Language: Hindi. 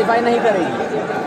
सेटिस्फाई नहीं करेगी।